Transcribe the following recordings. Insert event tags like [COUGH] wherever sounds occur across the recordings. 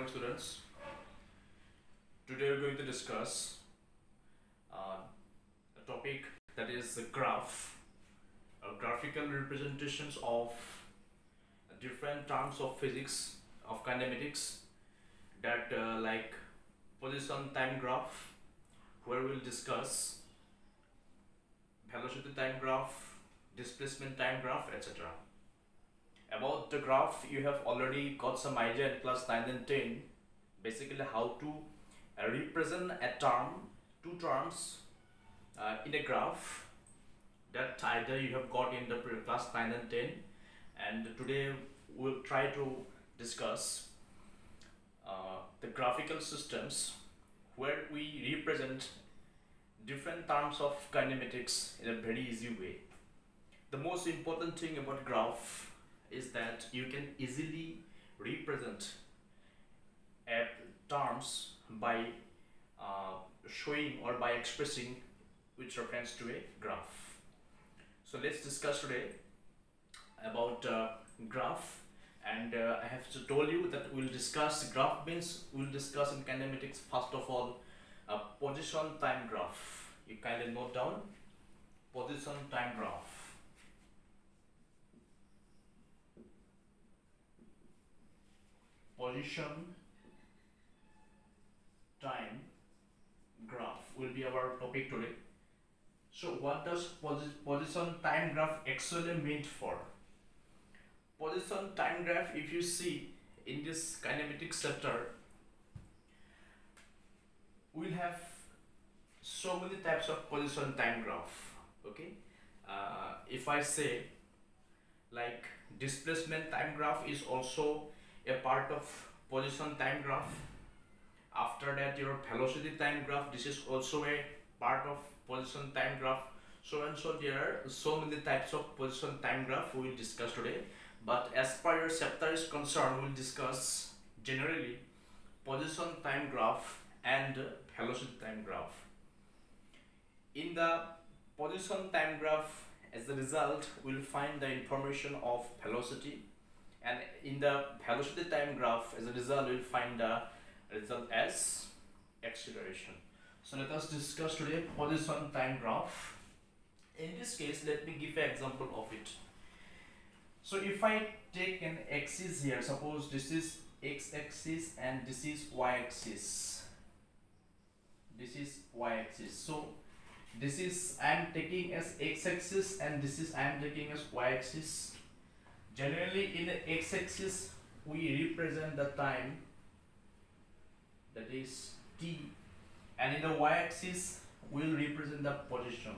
morning students. Today we're going to discuss uh, a topic that is a graph, graphical representations of different terms of physics, of kinematics that uh, like position time graph where we'll discuss velocity time graph, displacement time graph, etc. About the graph, you have already got some idea in class 9 and 10, basically how to uh, represent a term, two terms uh, in a graph that either you have got in the class 9 and 10 and today we'll try to discuss uh, the graphical systems where we represent different terms of kinematics in a very easy way. The most important thing about graph is that you can easily represent terms by uh, showing or by expressing with reference to a graph. So let's discuss today about uh, graph and uh, I have told you that we'll discuss graph means we'll discuss in kinematics first of all a position time graph. You kindly note down position time graph position time graph will be our topic today. So what does posi position time graph actually mean for? Position time graph if you see in this kinematics chapter we'll have so many types of position time graph okay? Uh, if I say like displacement time graph is also a part of position time graph. After that your velocity time graph this is also a part of position time graph. So and so there are so many types of position time graph we will discuss today. But as per your chapter is concerned we will discuss generally position time graph and velocity time graph. In the position time graph as a result we will find the information of velocity and in the velocity time graph as a result we'll find the result as acceleration so let us discuss today position time graph. In this case let me give an example of it. So if i take an axis here suppose this is x-axis and this is y-axis. This is y-axis. So this is i am taking as x-axis and this is i am taking as y-axis Generally in the x-axis we represent the time that is t and in the y-axis we'll represent the position.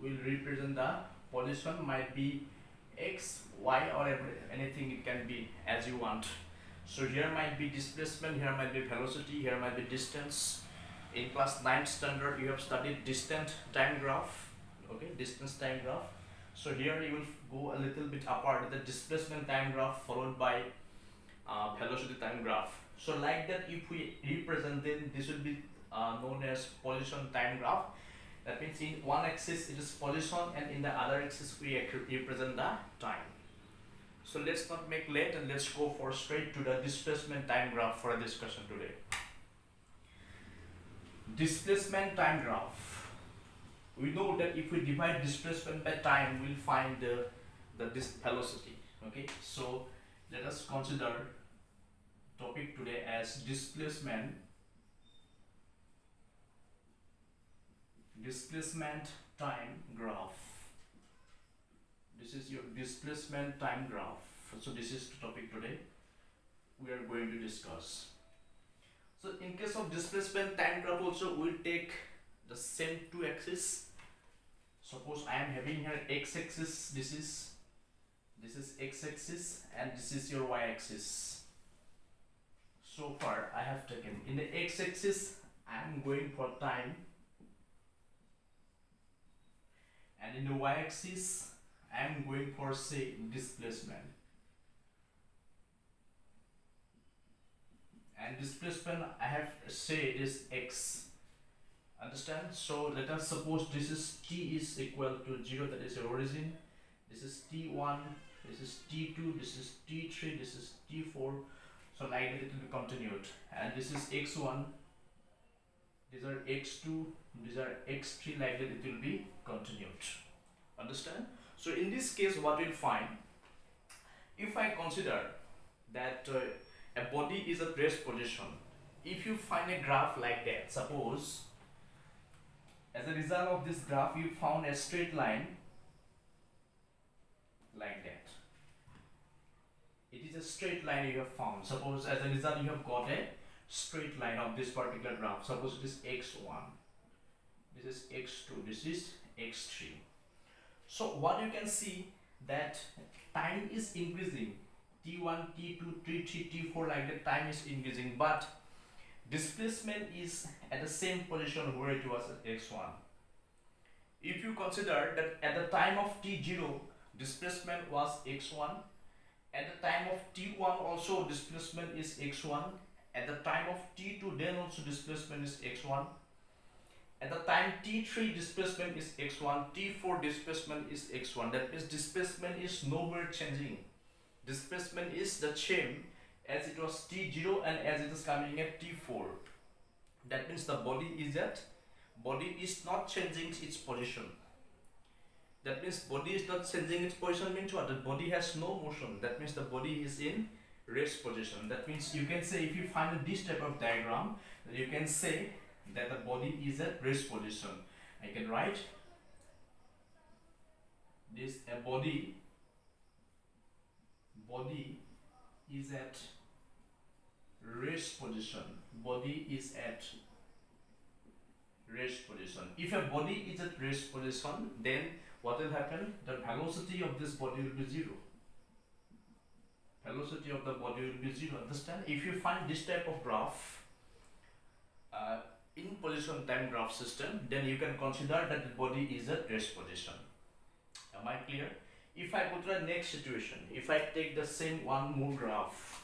We'll represent the position might be x, y or anything it can be as you want. So here might be displacement, here might be velocity, here might be distance. In class 9 standard you have studied distance time graph, okay, distance time graph so here you will go a little bit apart the displacement time graph followed by uh, velocity time graph. So like that if we represent then this will be uh, known as position time graph. That means in one axis it is position and in the other axis we represent the time. So let's not make late and let's go for straight to the displacement time graph for a discussion today. Displacement time graph we know that if we divide displacement by time we'll find the the velocity okay? So let us consider topic today as displacement. Displacement time graph. This is your displacement time graph. So this is the topic today we are going to discuss. So in case of displacement time graph also we'll take the same two axes suppose I am having here x-axis this is this is x-axis and this is your y-axis. So far I have taken in the x-axis I am going for time. And in the y-axis I am going for say displacement. And displacement I have say is x understand? So let us suppose this is t is equal to 0 that is your origin. This is t1 this is t2 this is t3 this is t4 so like that it will be continued. And this is x1 these are x2 these are x3 like that it will be continued. Understand? So in this case what we'll find if I consider that uh, a body is at rest position if you find a graph like that suppose as a result of this graph you found a straight line like that. It is a straight line you have found. Suppose as a result you have got a straight line of this particular graph. Suppose it is x1 this is x2 this is x3 so what you can see that time is increasing. T1 t2 t3 t4 like that time is increasing. But displacement is at the same position where it was at x1 if you consider that at the time of t0 displacement was x1 at the time of t1 also displacement is x1 at the time of t2 then also displacement is x1 at the time t3 displacement is x1 t4 displacement is x1 that means displacement is nowhere changing. Displacement is the same as it was t0 and as it is coming at t4 that means the body is at body is not changing its position. That means body is not changing its position means what? The body has no motion. That means the body is in rest position. That means you can say if you find this type of diagram you can say that the body is at rest position. I can write this a body body is at rest position. Body is at rest position. If a body is at rest position then what will happen? The velocity of this body will be zero. Velocity of the body will be zero. Understand? If you find this type of graph uh, in position time graph system then you can consider that the body is at rest position. Am i clear? If i go to the next situation if i take the same one more graph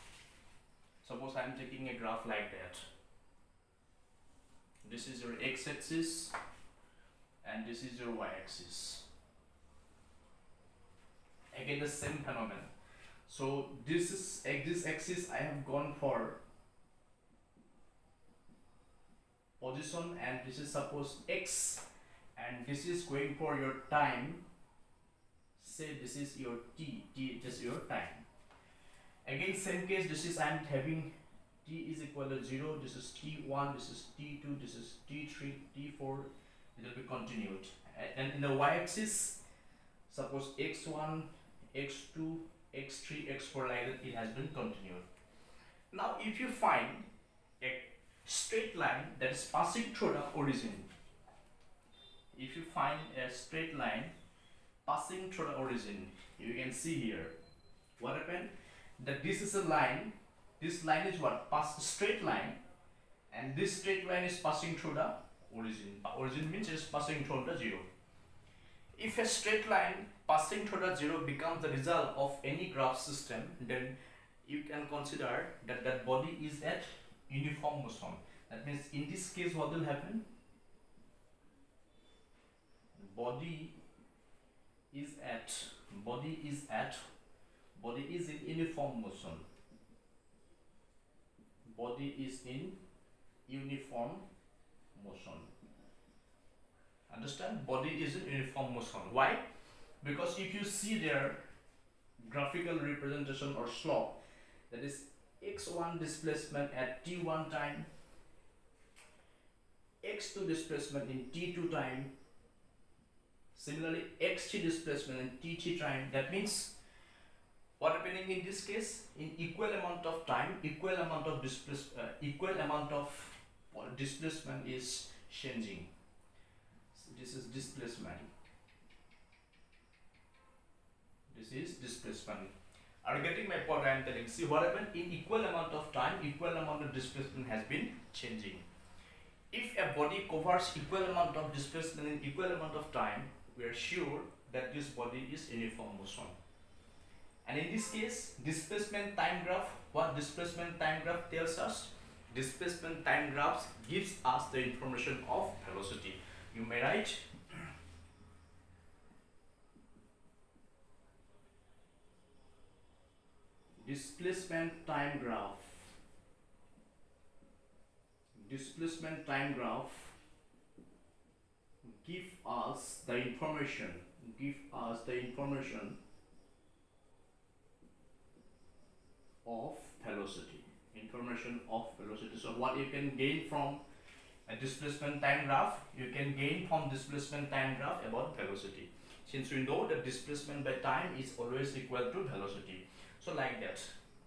suppose i'm taking a graph like that. This is your x-axis and this is your y-axis again the same phenomenon. So this is this axis i have gone for position and this is suppose x and this is going for your time. Say this is your t t is your time again same case this is i'm having t is equal to 0 this is t1 this is t2 this is t3 t4 it will be continued and in the y-axis suppose x1 x2 x3 x4 like that it has been continued. Now if you find a straight line that is passing through the origin if you find a straight line passing through the origin you can see here what happened that this is a line this line is what? Pass straight line. And this straight line is passing through the origin. Origin means it's passing through the zero. If a straight line passing through the zero becomes the result of any graph system then you can consider that that body is at uniform motion. That means in this case what will happen? Body is at body is at body is in uniform motion. Body is in uniform motion. Understand? Body is in uniform motion. Why? Because if you see their graphical representation or slope that is x1 displacement at t1 time x2 displacement in t2 time similarly x3 displacement in t3 time that means what happening in this case? In equal amount of time equal amount of displace uh, equal amount of displacement is changing. So this is displacement. This is displacement. Are you getting my point i am telling? See what happened? In equal amount of time equal amount of displacement has been changing. If a body covers equal amount of displacement in equal amount of time we are sure that this body is uniform motion and in this case displacement time graph what displacement time graph tells us? Displacement time graphs gives us the information of velocity. You may write displacement time graph. Displacement time graph give us the information give us the information of velocity information of velocity. So what you can gain from a displacement time graph you can gain from displacement time graph about velocity. Since we know that displacement by time is always equal to velocity. So like that.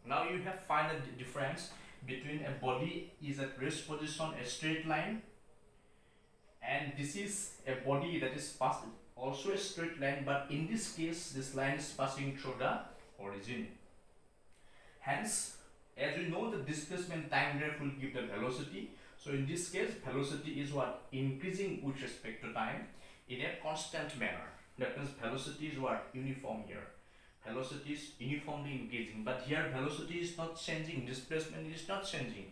Now you have find a difference between a body is at rest position a straight line and this is a body that is passing also a straight line but in this case this line is passing through the origin hence as we know the displacement time graph will give the velocity. So in this case velocity is what? Increasing with respect to time in a constant manner. That means velocity is what? Uniform here. Velocity is uniformly increasing. But here velocity is not changing. Displacement is not changing.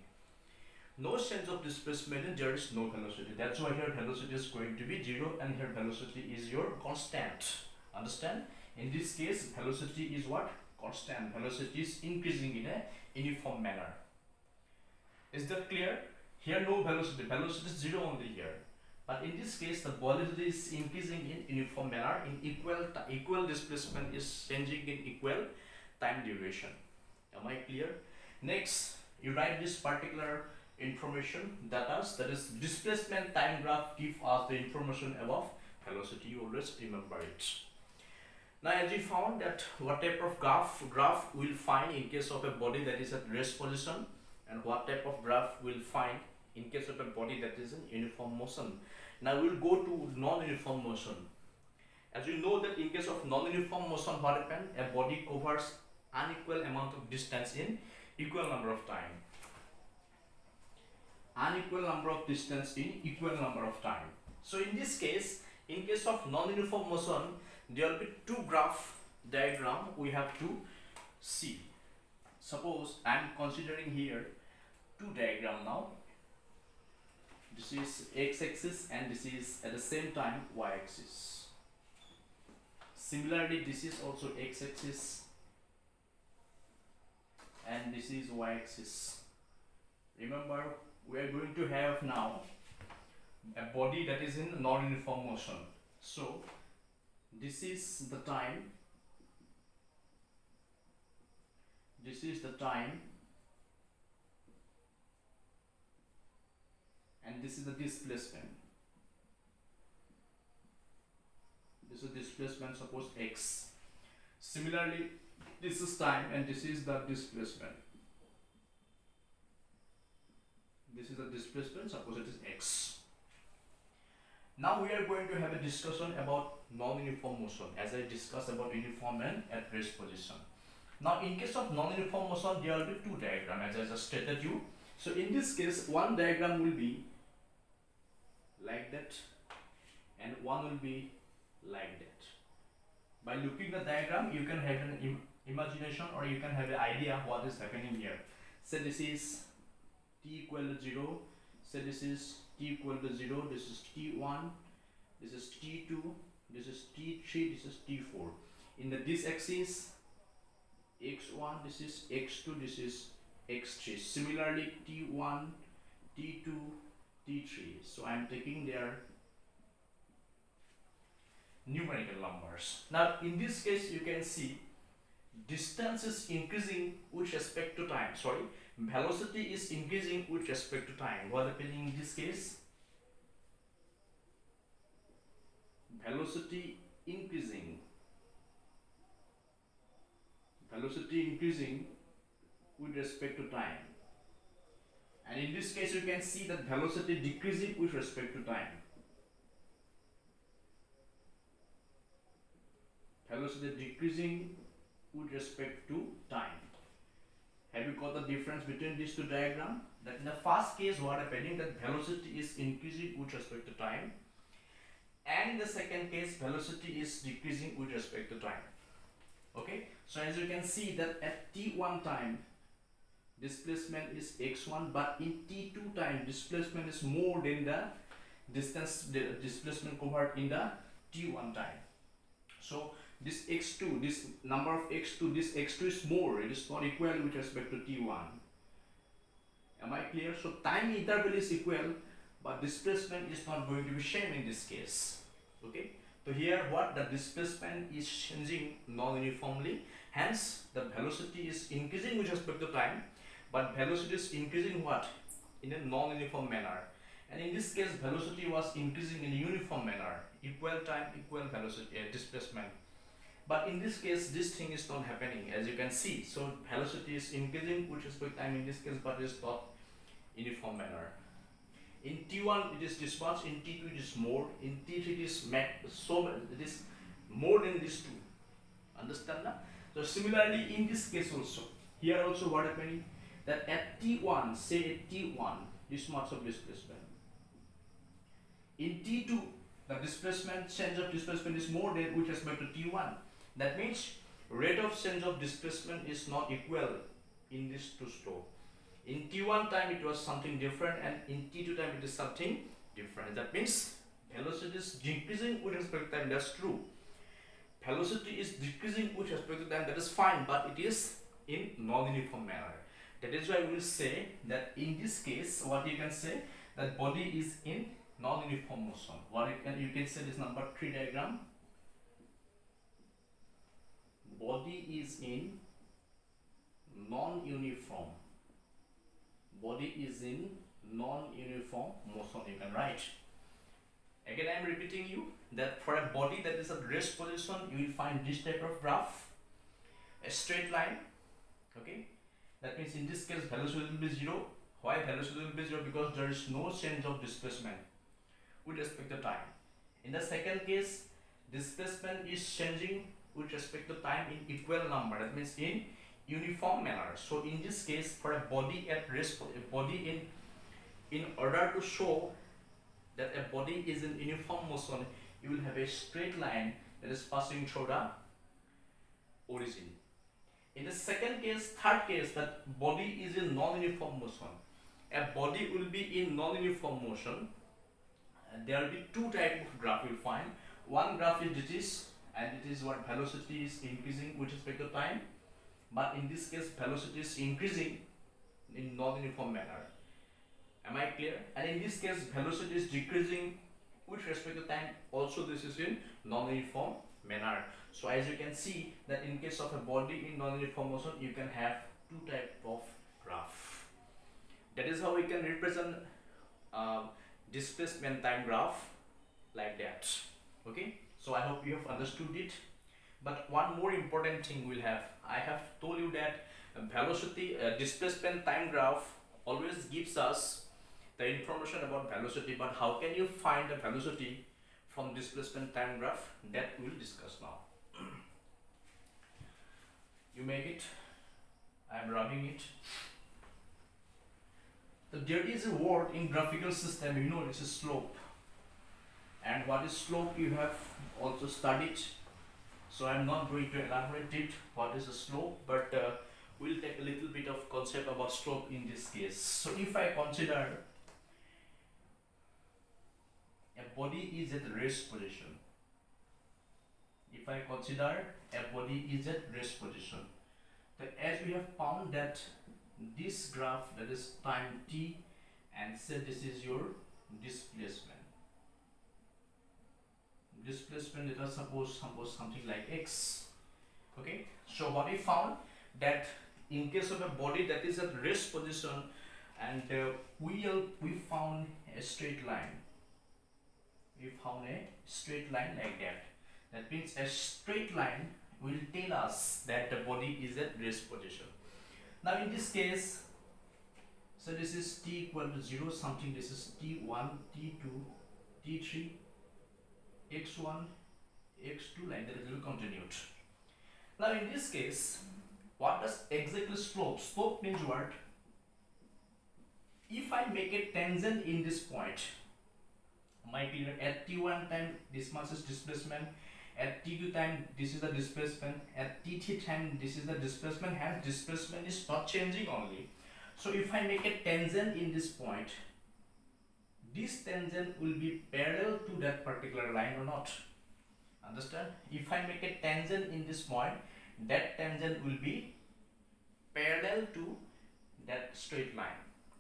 No change of displacement there is no velocity. That's why here velocity is going to be zero and here velocity is your constant. Understand? In this case velocity is what constant velocity is increasing in a uniform manner. Is that clear? Here no velocity. Velocity is zero only here. But in this case the velocity is increasing in uniform manner. In equal equal displacement is changing in equal time duration. Am i clear? Next you write this particular information that is that is displacement time graph give us the information above velocity. You always remember it now as we found that what type of graph graph will find in case of a body that is at rest position and what type of graph will find in case of a body that is in uniform motion. Now we'll go to non-uniform motion. As you know that in case of non-uniform motion what happen? A body covers unequal amount of distance in equal number of time. Unequal number of distance in equal number of time. So in this case, in case of non-uniform motion, there will be two graph diagram we have to see. Suppose I am considering here two diagram now. This is x-axis and this is at the same time y-axis. Similarly, this is also x-axis and this is y-axis. Remember we are going to have now a body that is in non-uniform motion. So this is the time, this is the time and this is the displacement. This is displacement suppose x. Similarly this is time and this is the displacement this is the displacement suppose it is x now we are going to have a discussion about non-uniform motion as I discussed about uniform and at rest position. Now in case of non-uniform motion there will be two diagrams as I just stated you. So in this case one diagram will be like that and one will be like that. By looking the diagram you can have an Im imagination or you can have an idea what is happening here. So this is t equal to 0 so this is t equal to 0 this is t1 this is t2 this is t3 this is t4 in the this axis x1 this is x2 this is x3 similarly t1 t2 t3 so i'm taking their numerical numbers. Now in this case you can see distance is increasing with respect to time. Sorry velocity is increasing with respect to time. What happening in this case velocity increasing. Velocity increasing with respect to time. And in this case you can see that velocity decreasing with respect to time. Velocity decreasing with respect to time. Have you got the difference between these two diagrams? That in the first case what happening? That velocity is increasing with respect to time and the second case velocity is decreasing with respect to time. Okay, so as you can see that at t1 time displacement is x1 but in t2 time displacement is more than the distance the displacement covered in the t1 time. So this x2 this number of x2 this x2 is more it is not equal with respect to t1 am I clear so time interval is equal but displacement is not going to be same in this case. Okay? So here what? The displacement is changing non-uniformly. Hence the velocity is increasing with respect to time. But velocity is increasing what? In a non-uniform manner. And in this case velocity was increasing in a uniform manner. Equal time equal velocity uh, displacement. But in this case this thing is not happening as you can see. So velocity is increasing with respect to time in this case but it's not uniform manner in t1 it is this much. In t2 it is more. In t3 it is so it is more than this two. Understand that so similarly in this case also here also what happening? That at t1 say at t1 this much of displacement. In t2 the displacement change of displacement is more than with respect to t1 that means rate of change of displacement is not equal in this two slope in t1 time it was something different and in t2 time it is something different. That means velocity is decreasing with respect to time. That's true. Velocity is decreasing with respect to time. That is fine but it is in non-uniform manner. That is why we will say that in this case what you can say that body is in non-uniform motion. What you can you can say this number 3 diagram. Body is in non-uniform body is in non-uniform motion you can write. Again i am repeating you that for a body that is at rest position you will find this type of graph a straight line okay? That means in this case velocity will be zero. Why velocity will be zero? Because there is no change of displacement with respect to time. In the second case displacement is changing with respect to time in equal number. That means in uniform manner. So in this case for a body at rest a body in in order to show that a body is in uniform motion you will have a straight line that is passing through the origin. In the second case third case that body is in non-uniform motion. A body will be in non-uniform motion. Uh, there will be two type of graph you'll find. One graph is this and it is what velocity is increasing with respect to time but in this case velocity is increasing in non-uniform manner. Am i clear? And in this case velocity is decreasing with respect to time. Also this is in non-uniform manner. So as you can see that in case of a body in non-uniform motion you can have two type of graph. That is how we can represent uh, displacement time graph like that. Okay? So i hope you have understood it. But one more important thing we'll have i have told you that velocity uh, displacement time graph always gives us the information about velocity but how can you find the velocity from displacement time graph? That we'll discuss now. [CLEARS THROAT] You make it. I am rubbing it. So there is a word in graphical system you know this is slope. And what is slope? You have also studied so I'm not going to elaborate it what is a slope but uh, we'll take a little bit of concept about slope in this case. So if I consider a body is at rest position if I consider a body is at rest position then as we have found that this graph that is time t and say this is your displacement displacement let us suppose suppose something like x okay? So what we found that in case of a body that is at rest position and uh, we we found a straight line. We found a straight line like that. That means a straight line will tell us that the body is at rest position. Now in this case so this is t equal to 0 something this is t1 t2 t3 x1 x2 like that will continue. Now in this case what does exactly slope slope means what? If i make a tangent in this point my clear at t1 time this much is displacement. At t2 time this is the displacement. At t3 time this is the displacement. Hence displacement is not changing only. So if i make a tangent in this point this tangent will be parallel to that particular line or not. Understand? If I make a tangent in this point that tangent will be parallel to that straight line.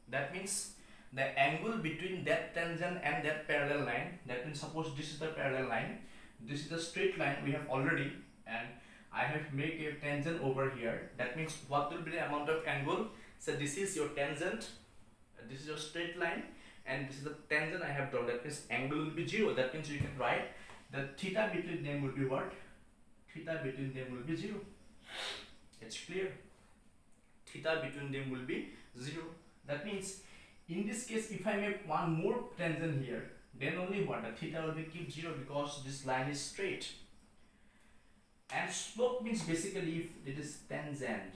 That means the angle between that tangent and that parallel line that means suppose this is the parallel line this is the straight line we have already and I have make a tangent over here. That means what will be the amount of angle? So this is your tangent this is your straight line and this is the tangent I have drawn. That means angle will be zero. That means you can write the theta between them will be what? Theta between them will be zero. It's clear. Theta between them will be zero. That means in this case if I make one more tangent here then only what? The theta will be keep zero because this line is straight. And slope means basically if it is tangent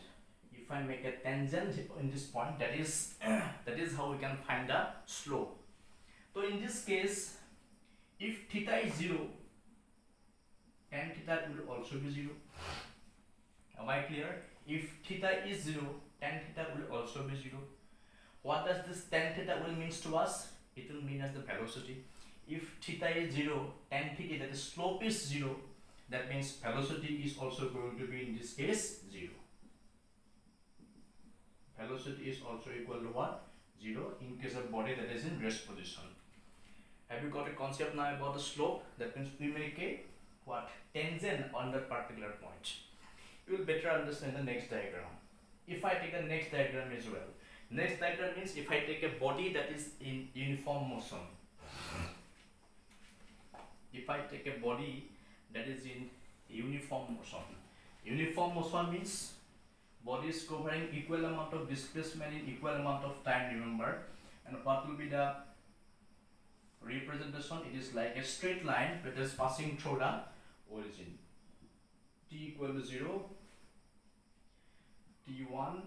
if I make a tangent in this point that is [CLEARS THROAT] that is how we can find the slope. So in this case if theta is 0 tan theta will also be 0 am I clear? If theta is 0 tan theta will also be 0 what does this tan theta will means to us? It will mean as the velocity. If theta is 0 tan theta that is slope is 0 that means velocity is also going to be in this case 0 velocity is also equal to what? 0 in case of body that is in rest position. Have you got a concept now about the slope? That means we make a what? Tangent on that particular point. You will better understand the next diagram. If i take the next diagram as well. Next diagram means if i take a body that is in uniform motion. If i take a body that is in uniform motion. Uniform motion means body is covering equal amount of displacement in equal amount of time remember? And what will be the representation? It is like a straight line that is passing through the origin. T equal to 0 t1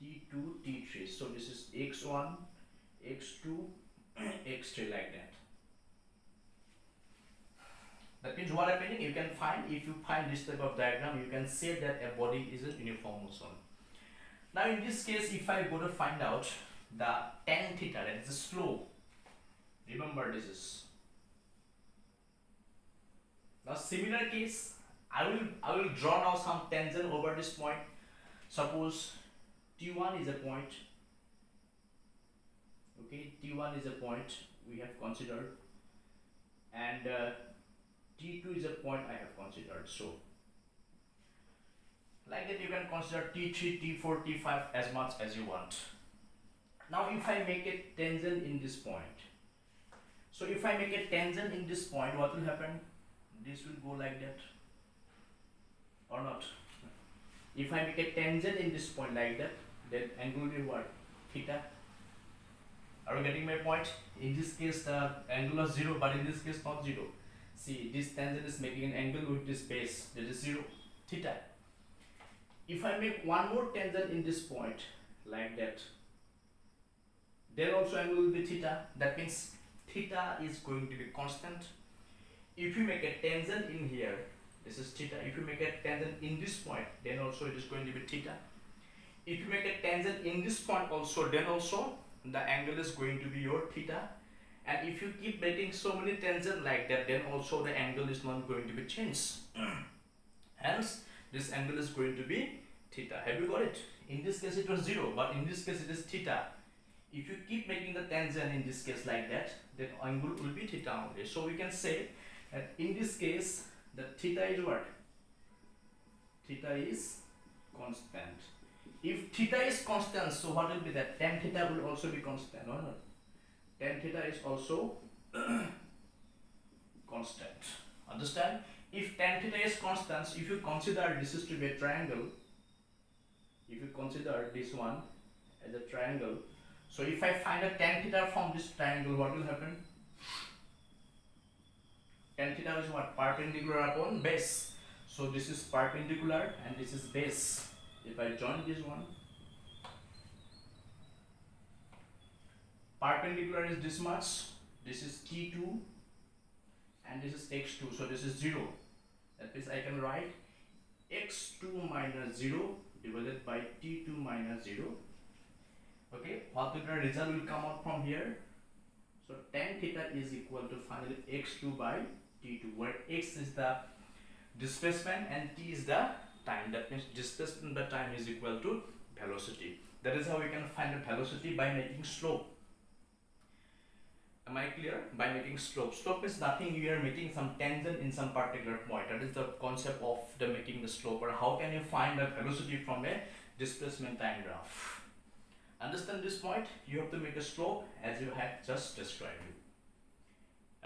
t2 t3 so this is x1 x2 x3 like that that means what happening you can find if you find this type of diagram you can say that a body is a uniform motion. Now in this case if I go to find out the tan theta that is the slope remember this is now similar case I will I will draw now some tangent over this point suppose T1 is a point okay T1 is a point we have considered and uh, T2 is a point I have considered. So, like that you can consider T3, T4, T5 as much as you want. Now if I make a tangent in this point, so if I make a tangent in this point, what will happen? This will go like that or not. If I make a tangent in this point like that, then angle will be what? Theta. Are you getting my point? In this case, the angle is zero, but in this case, not zero see this tangent is making an angle with this base that is 0 theta. If I make one more tangent in this point like that then also angle will be theta. That means theta is going to be constant. If you make a tangent in here this is theta. If you make a tangent in this point then also it is going to be theta. If you make a tangent in this point also then also the angle is going to be your theta and if you keep making so many tangents like that then also the angle is not going to be changed. [CLEARS THROAT] Hence this angle is going to be theta. Have you got it? In this case it was zero but in this case it is theta. If you keep making the tangent in this case like that then angle will be theta only. So we can say that in this case the theta is what? Theta is constant. If theta is constant so what will be that? Tan theta will also be constant or not tan theta is also [CLEARS THROAT] constant. Understand? If tan theta is constant if you consider this is to be a triangle if you consider this one as a triangle so if I find a tan theta from this triangle what will happen? Tan theta is what? Perpendicular upon base. So this is perpendicular and this is base. If I join this one perpendicular is this much this is t2 and this is x2 so this is 0 that means I can write x2 minus 0 divided by t2 minus 0 okay what the result will come out from here. So tan theta is equal to finally x2 by t2 where x is the displacement and t is the time. That means displacement by time is equal to velocity. That is how we can find the velocity by making slope am i clear? By making slope. Slope is nothing. We are making some tangent in some particular point. That is the concept of the making the slope. Or how can you find the velocity from a displacement time graph? Understand this point? You have to make a slope as you have just described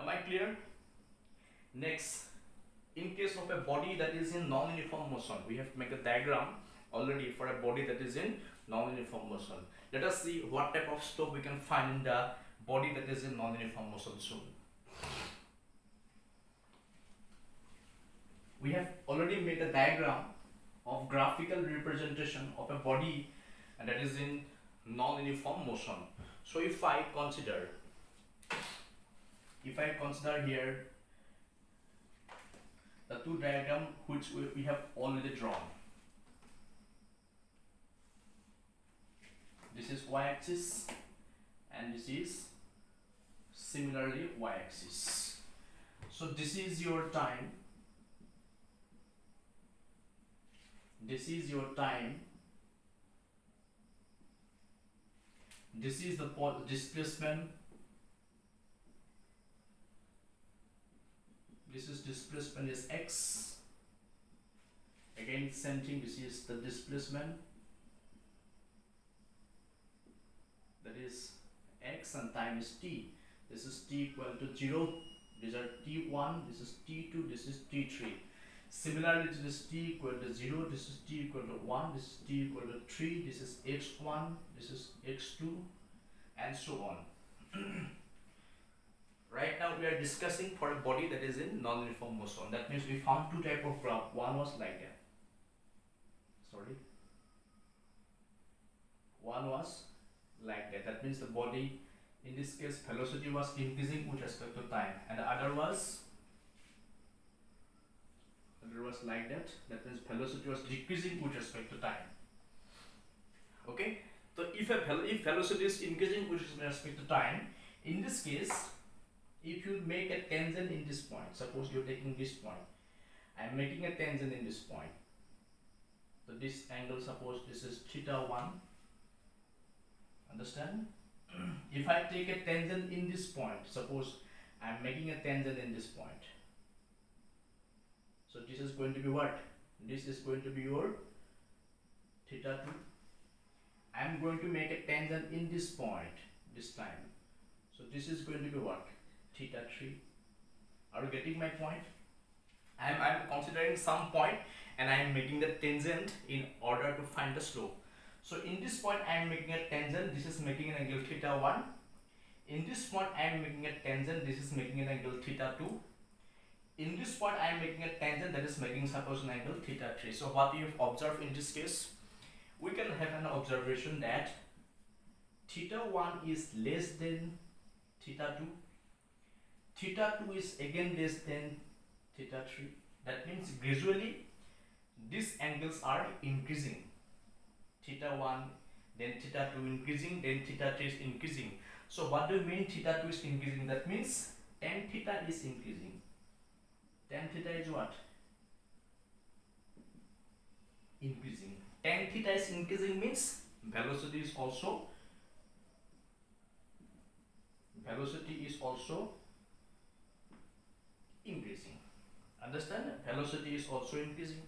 am i clear? Next in case of a body that is in non-uniform motion we have to make a diagram already for a body that is in non-uniform motion. Let us see what type of slope we can find in the body that is in non-uniform motion we have already made a diagram of graphical representation of a body that is in non-uniform motion so if I consider if I consider here the two diagram which we have already drawn. This is y-axis and this is similarly y-axis so this is your time. This is your time. This is the displacement. This is displacement is x. Again same thing this is the displacement. That is x and time is t this is t equal to 0 these are t1 this is t2 this is t3 similarly to this t equal to 0 this is t equal to 1 this is t equal to 3 this is x1 this is x2 and so on. [CLEARS THROAT] Right now we are discussing for a body that is in non-uniform motion. That means we found two type of graph. One was like that. Sorry. One was like that. That means the body in this case velocity was increasing with respect to time. And the other was? Other was like that. That means velocity was decreasing with respect to time. Okay? So if a if velocity is increasing with respect to time in this case if you make a tangent in this point suppose you're taking this point. I'm making a tangent in this point. So this angle suppose this is theta 1 understand if i take a tangent in this point suppose i'm making a tangent in this point. So this is going to be what? This is going to be your theta 2 i'm going to make a tangent in this point this time. So this is going to be what? Theta 3 are you getting my point? I'm, I'm considering some point and I'm making the tangent in order to find the slope so in this point I am making a tangent this is making an angle theta 1 in this point I am making a tangent this is making an angle theta 2 in this point I am making a tangent that is making suppose an angle theta 3 so what you observe in this case we can have an observation that theta 1 is less than theta 2 theta 2 is again less than theta 3 that means gradually these angles are increasing theta 1 then theta 2 increasing then theta 3 is increasing. So what do you mean theta 2 is increasing? That means tan theta is increasing. Tan theta is what? Increasing. Tan theta is increasing means velocity is also velocity is also increasing. Understand? Velocity is also increasing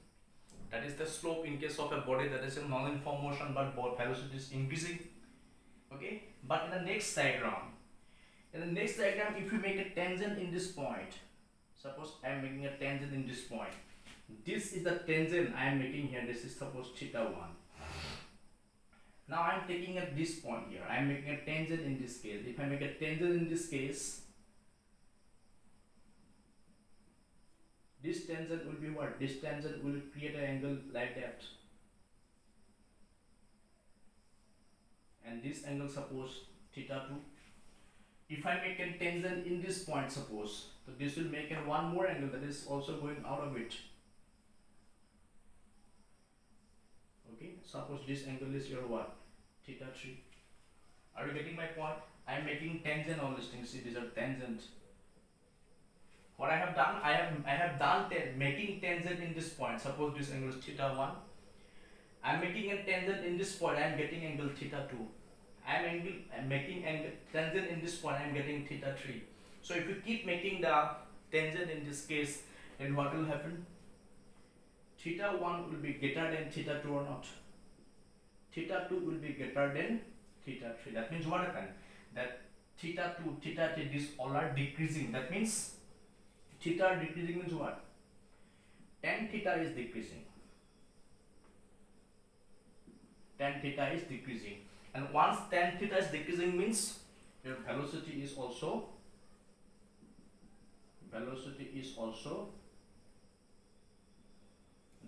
that is the slope in case of a body that is in non-uniform motion but velocity is increasing. Okay? But in the next diagram in the next diagram if you make a tangent in this point suppose i am making a tangent in this point. This is the tangent i am making here. This is suppose theta 1 now i am taking at this point here. I am making a tangent in this case. If i make a tangent in this case this tangent will be what? This tangent will create an angle like that and this angle suppose theta 2 if I make a tangent in this point suppose so this will make an one more angle that is also going out of it. Okay suppose this angle is your what? Theta 3 are you getting my point? I am making tangent on this thing. See these are tangent what I have done, I have I have done ten, making tangent in this point. Suppose this angle is theta 1 I'm making a tangent in this point, I'm getting angle theta 2. I'm, angle, I'm making angle tangent in this point, I'm getting theta 3. So if you keep making the tangent in this case, then what will happen? Theta 1 will be greater than theta 2 or not? Theta 2 will be greater than theta 3. That means what happened? That theta 2, theta 3, these all are decreasing. That means theta decreasing means what? Tan theta is decreasing. Tan theta is decreasing. And once tan theta is decreasing means your velocity is also velocity is also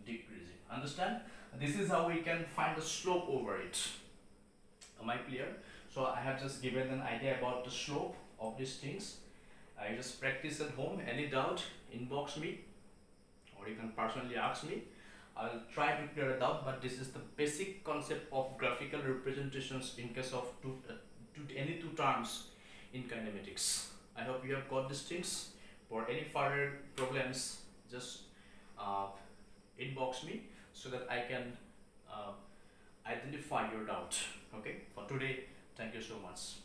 decreasing. Understand? This is how we can find the slope over it. Am i clear? So i have just given an idea about the slope of these things i just practice at home any doubt inbox me or you can personally ask me I'll try to clear it out but this is the basic concept of graphical representations in case of two, uh, two, any two terms in kinematics. I hope you have got these things. For any further problems just uh, inbox me so that I can uh, identify your doubt. Okay, for today, thank you so much.